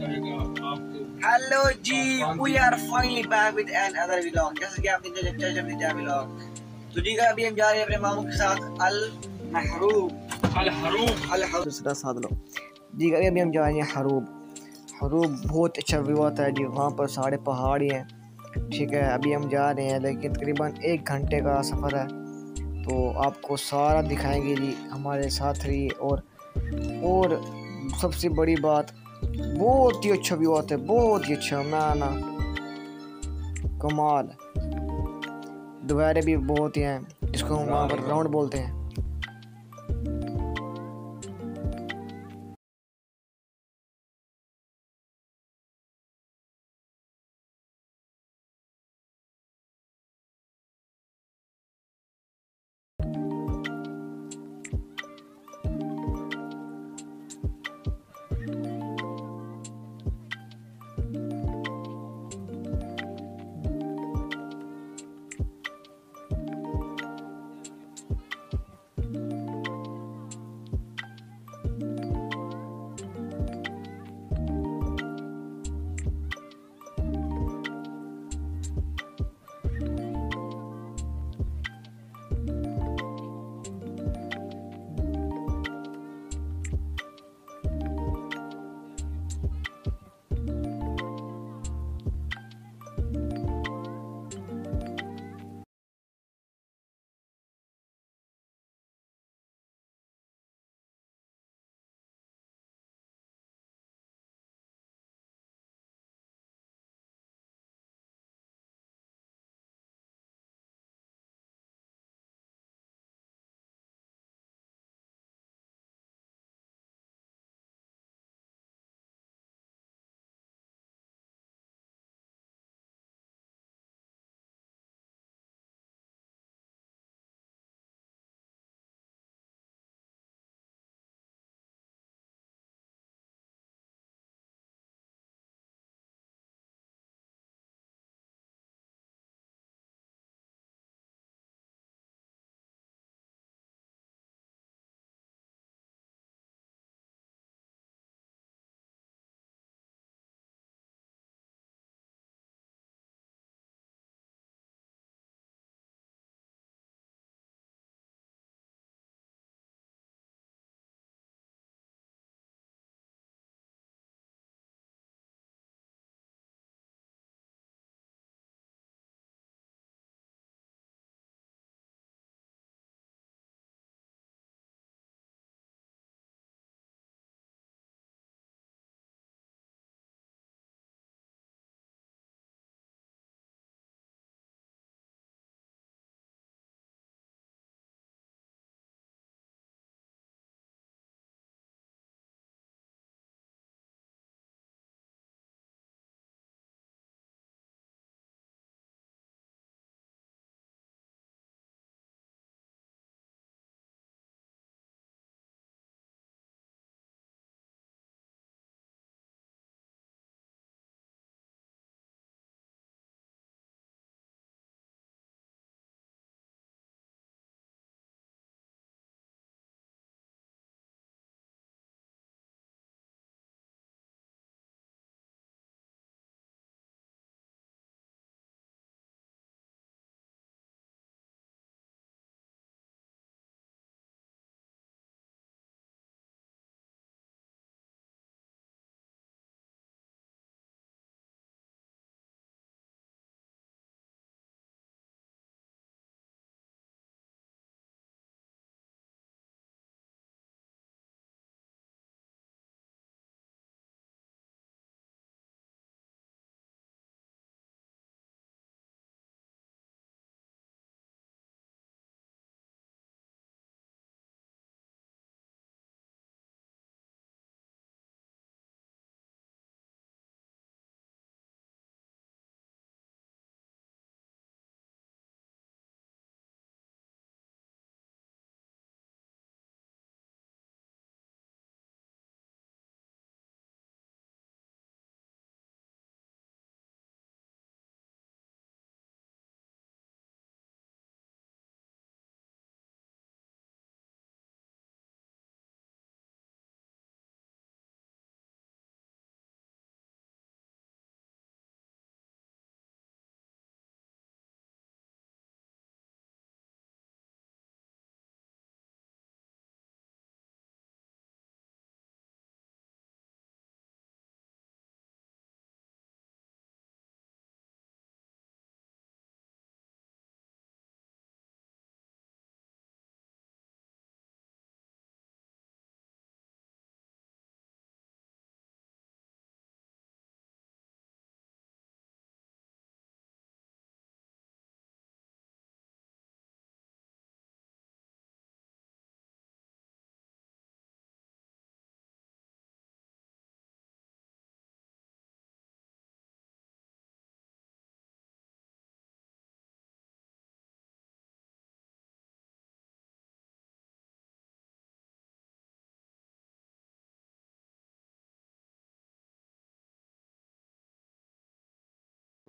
Hello ji we are finally back with another جیسے کہ آپ نے چل جب جا ولاگ تو جی کا ابھی ہم جا رہے ہیں اپنے ماموں کے ساتھ المحروب الحروب الحروب دوسرا ساتھ لو جی کا ابھی ہم جا رہے ہیں حروب حروب بہت اچھا ویو آتا ہے جی وہاں پر سارے پہاڑی ہیں ٹھیک ہے ابھی ہم جا رہے ہیں لیکن تقریباً ایک گھنٹے کا سفر ہے تو آپ کو سارا دکھائیں گے جی ہمارے ساتھ رہی اور اور سب سے بڑی بات بہت ہی اچھا ویو آتا ہے بہت ہی اچھا میں کمال دوبارہ بھی بہت ہی ہیں جس کو ہم وہاں پر راؤنڈ بولتے ہیں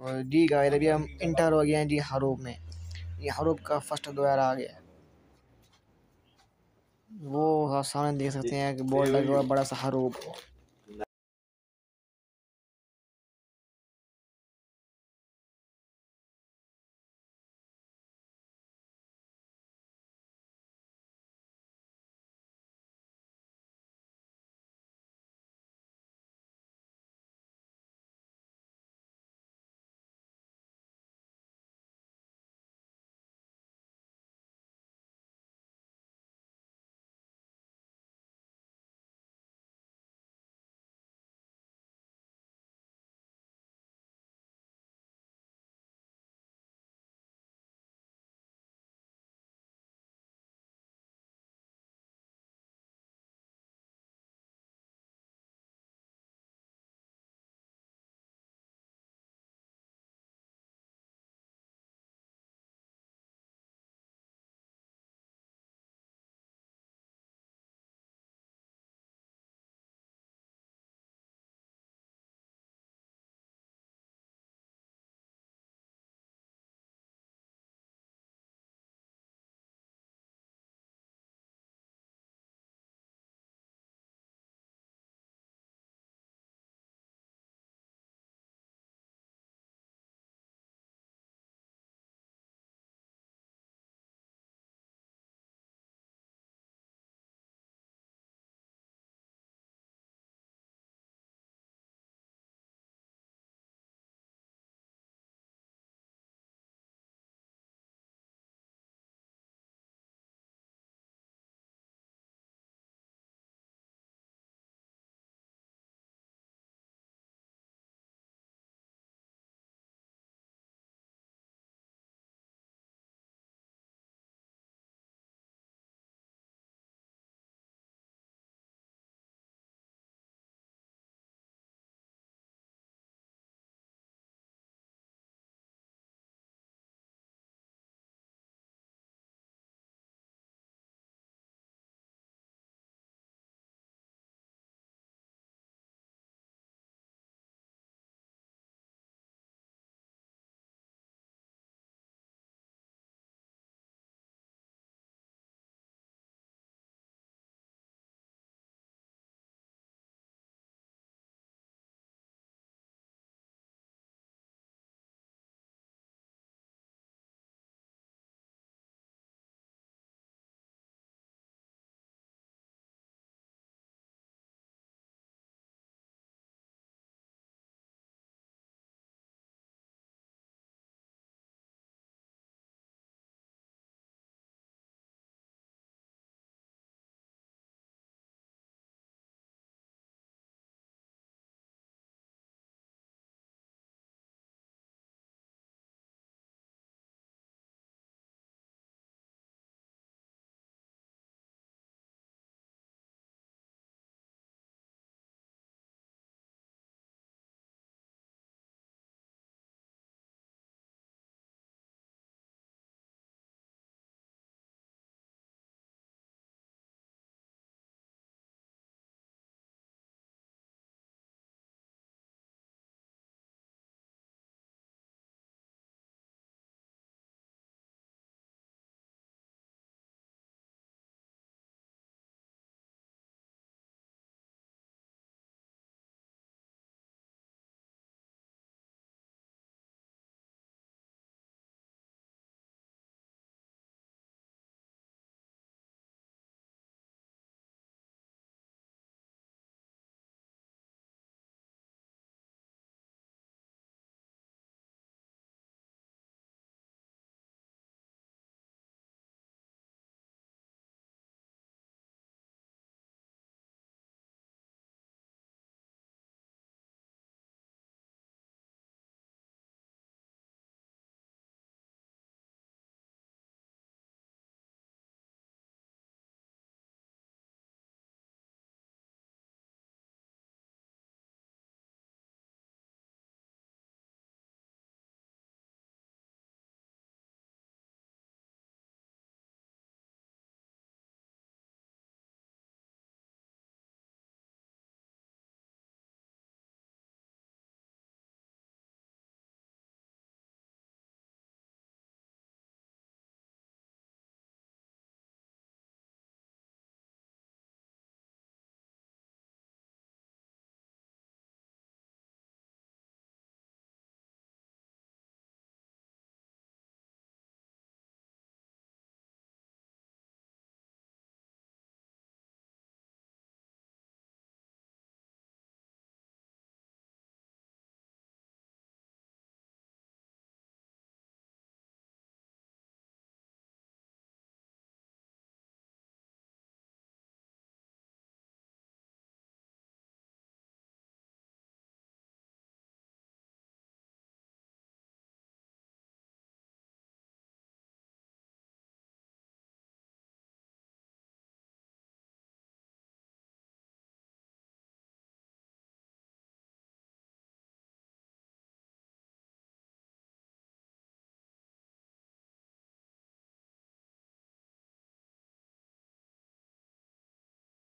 اور جی گائے ابھی ہم انٹر ہو گئے ہیں جی حروب میں۔ یہ حروب کا فرسٹ دوار آ گیا۔ وہ سامنے دیکھ سکتے ہیں کہ بورڈ لگا ہوا بڑا سا حروب۔